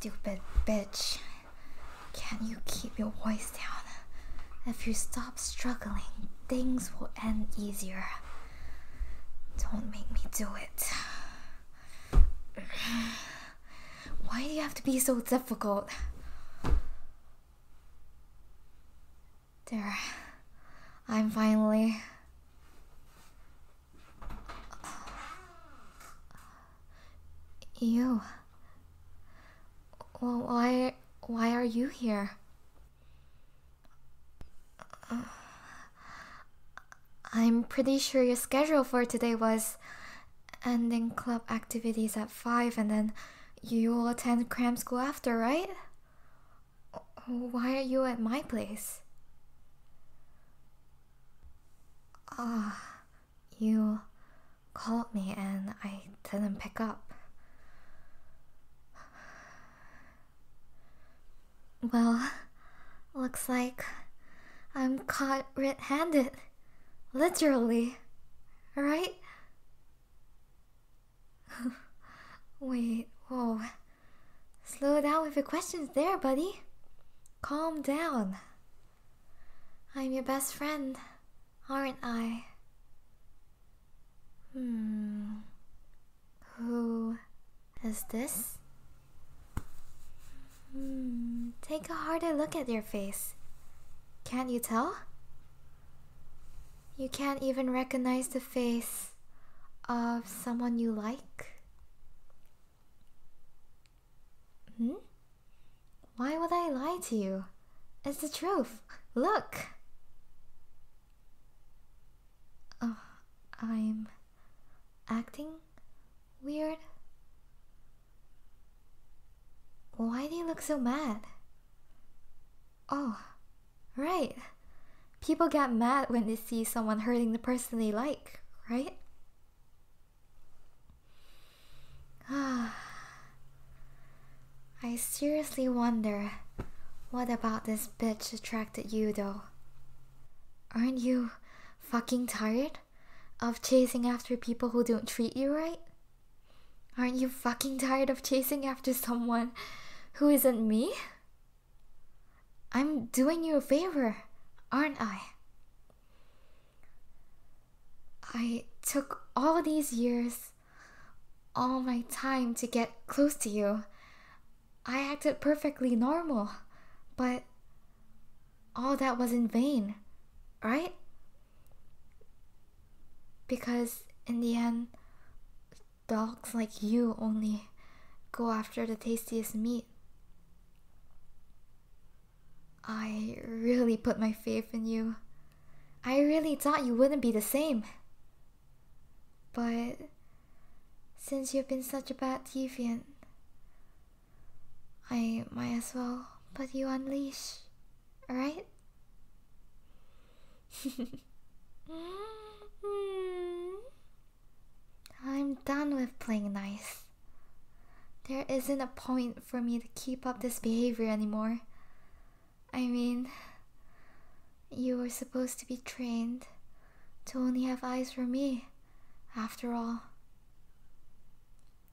Stupid bitch. Can you keep your voice down? If you stop struggling, things will end easier. Don't make me do it. Why do you have to be so difficult? There. I'm finally. You. Well, why why are you here? I'm pretty sure your schedule for today was ending club activities at 5 and then you will attend cram school after, right? Why are you at my place? Ah, you called me and I didn't pick up. Well, looks like I'm caught red handed. Literally. Right? Wait, whoa. Slow down with your questions there, buddy. Calm down. I'm your best friend, aren't I? Hmm. Who is this? Hmm. Take a harder look at your face. Can't you tell? You can't even recognize the face of someone you like? Hmm? Why would I lie to you? It's the truth. Look! Oh, I'm acting weird? Why do you look so mad? Oh, right. People get mad when they see someone hurting the person they like, right? I seriously wonder what about this bitch attracted you though? Aren't you fucking tired of chasing after people who don't treat you right? Aren't you fucking tired of chasing after someone who isn't me? I'm doing you a favor, aren't I? I took all these years, all my time to get close to you. I acted perfectly normal, but all that was in vain, right? Because in the end, dogs like you only go after the tastiest meat. I really put my faith in you. I really thought you wouldn't be the same. But since you've been such a bad deviant, I might as well put you on leash, alright? I'm done with playing nice. There isn't a point for me to keep up this behavior anymore. I mean, you were supposed to be trained to only have eyes for me, after all.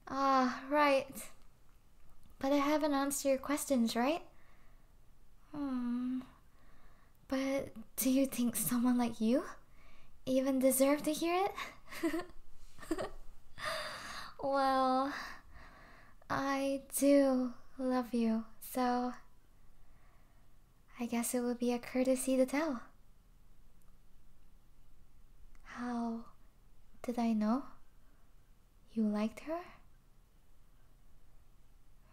Ah, right. But I haven't answered your questions, right? Hmm. But do you think someone like you even deserve to hear it? well, I do love you, so I guess it would be a courtesy to tell. How did I know? You liked her?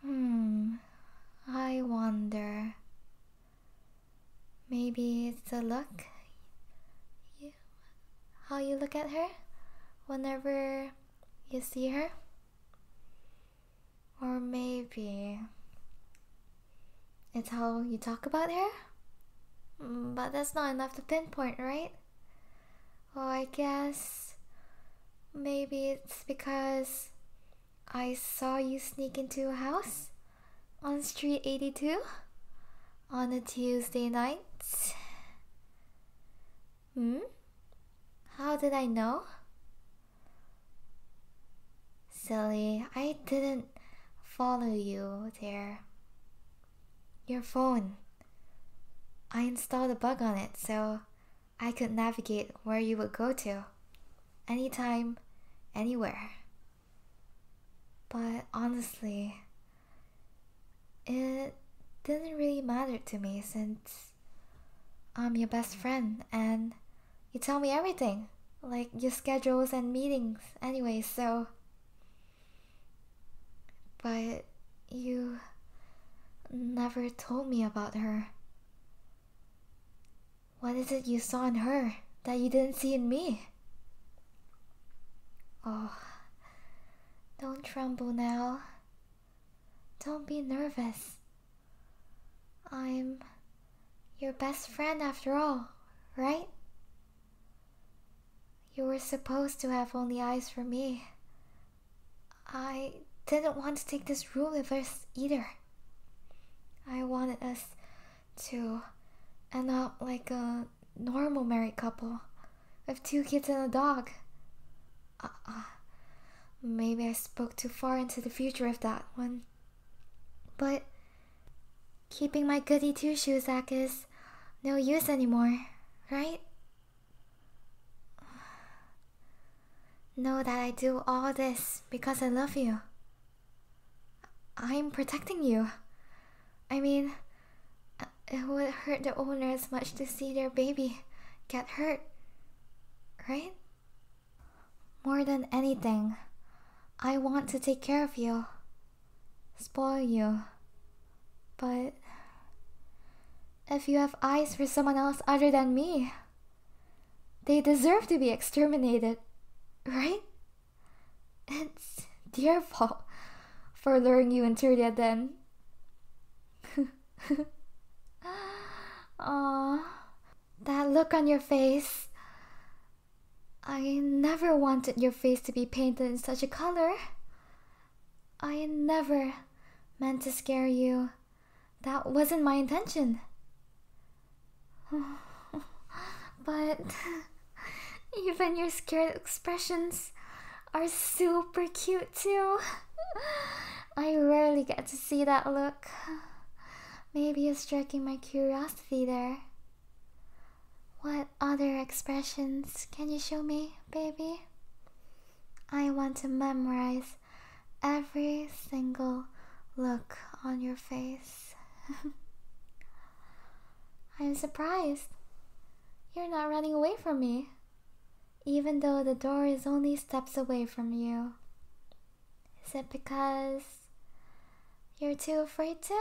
Hmm, I wonder. Maybe it's the look? You, how you look at her whenever you see her? Or maybe it's how you talk about her? Mm, but that's not enough to pinpoint, right? Well, I guess maybe it's because I saw you sneak into a house on Street 82 on a Tuesday night. Hmm? How did I know? Silly, I didn't follow you there. Your phone. I installed a bug on it so I could navigate where you would go to. Anytime, anywhere. But honestly, it didn't really matter to me since I'm your best friend and you tell me everything, like your schedules and meetings anyway, so. But you never told me about her. What is it you saw in her that you didn't see in me? Oh, don't tremble now. Don't be nervous. I'm your best friend after all, right? You were supposed to have only eyes for me. I didn't want to take this rule us either. I wanted us to end up like a normal married couple with two kids and a dog. Uh, uh, maybe I spoke too far into the future of that one. But keeping my goody two shoes act is no use anymore, right? Know that I do all this because I love you. I'm protecting you. I mean, it would hurt the owner as much to see their baby get hurt, right? More than anything, I want to take care of you, spoil you. But if you have eyes for someone else other than me, they deserve to be exterminated, right? It's their fault for luring you into their den. Aw, that look on your face. I never wanted your face to be painted in such a color. I never meant to scare you. That wasn't my intention. but even your scared expressions are super cute too. I rarely get to see that look. Maybe you're striking my curiosity there. What other expressions can you show me, baby? I want to memorize every single look on your face. I'm surprised. You're not running away from me, even though the door is only steps away from you. Is it because you're too afraid to?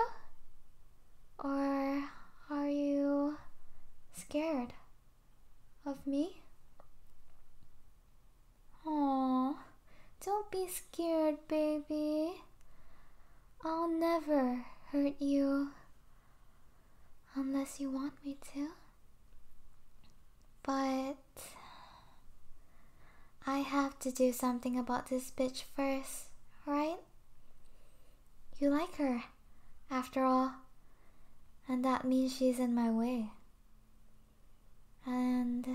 Or are you scared of me? Oh, don't be scared, baby. I'll never hurt you unless you want me to. But I have to do something about this bitch first, right? You like her, after all and that means she's in my way. And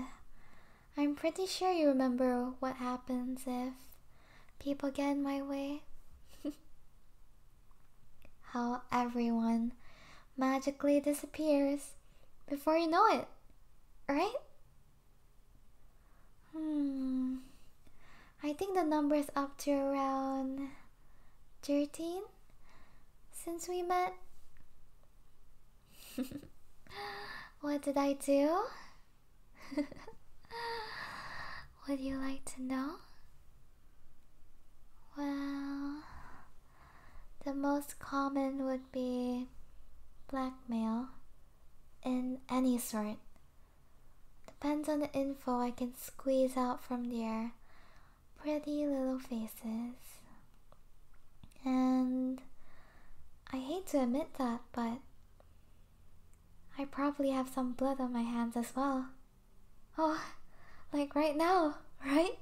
I'm pretty sure you remember what happens if people get in my way. How everyone magically disappears before you know it, right? Hmm. I think the number is up to around 13 since we met. what did I do? Would you like to know? Well, the most common would be blackmail in any sort. Depends on the info I can squeeze out from their pretty little faces. And I hate to admit that, but I probably have some blood on my hands as well. Oh, like right now, right?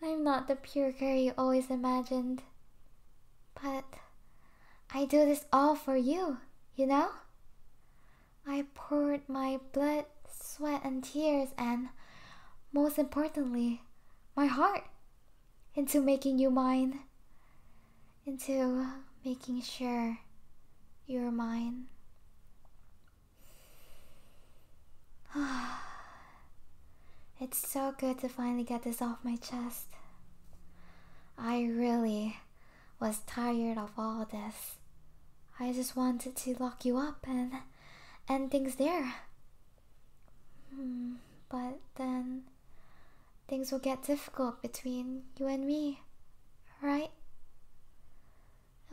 I'm not the pure girl you always imagined. But I do this all for you, you know? I poured my blood, sweat, and tears, and most importantly, my heart into making you mine. into making sure you're mine. it's so good to finally get this off my chest. I really was tired of all this. I just wanted to lock you up and end things there. Hmm, but then things will get difficult between you and me, right?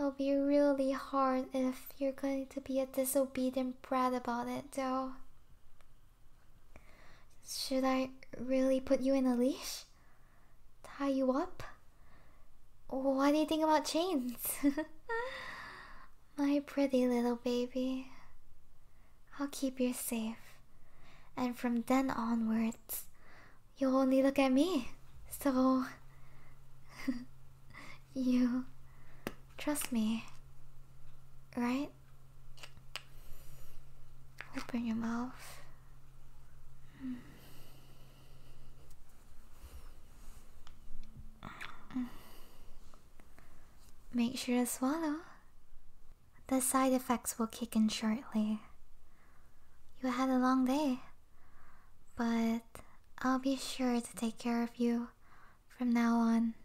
It'll be really hard if you're going to be a disobedient brat about it, though. Should I really put you in a leash? Tie you up? What do you think about chains? My pretty little baby. I'll keep you safe. And from then onwards, you'll only look at me. So, you trust me, right? Open your mouth. Make sure to swallow. The side effects will kick in shortly. You had a long day, but I'll be sure to take care of you from now on.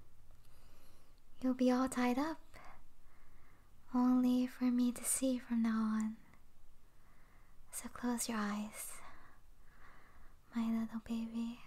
You'll be all tied up, only for me to see from now on. So close your eyes, my little baby.